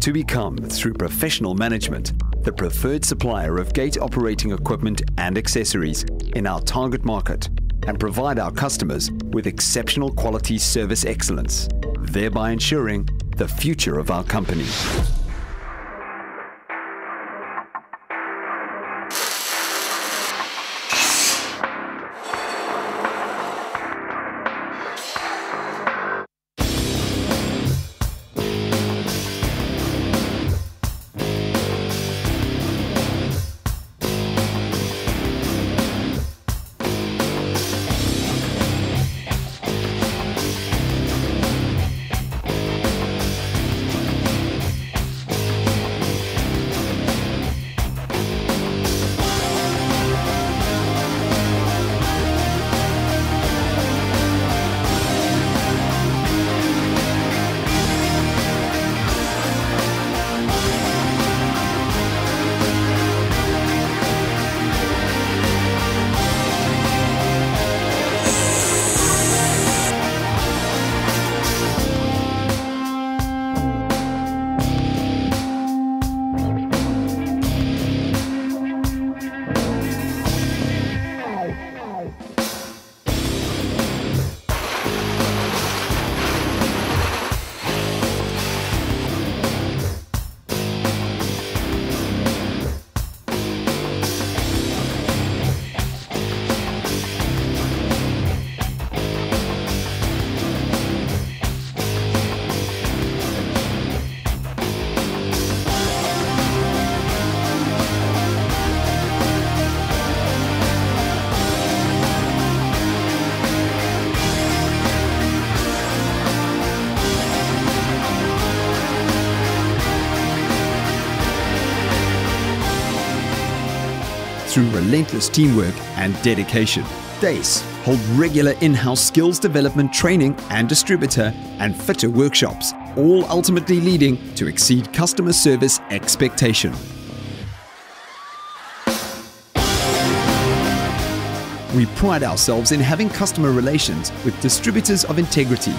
to become, through professional management, the preferred supplier of gate operating equipment and accessories in our target market and provide our customers with exceptional quality service excellence, thereby ensuring the future of our company. Through relentless teamwork and dedication. DACE hold regular in-house skills development training and distributor and fitter workshops, all ultimately leading to exceed customer service expectation. We pride ourselves in having customer relations with distributors of integrity.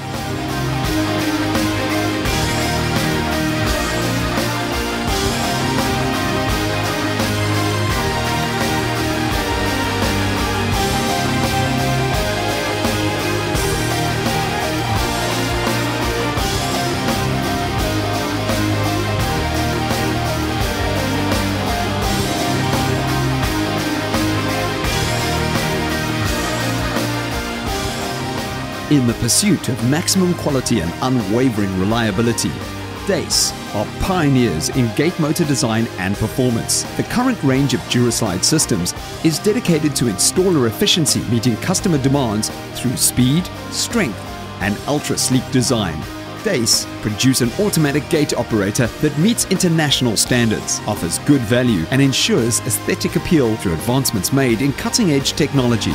In the pursuit of maximum quality and unwavering reliability, DACE are pioneers in gate motor design and performance. The current range of Duraslide systems is dedicated to installer efficiency, meeting customer demands through speed, strength, and ultra sleek design. DACE produce an automatic gate operator that meets international standards, offers good value, and ensures aesthetic appeal through advancements made in cutting edge technology.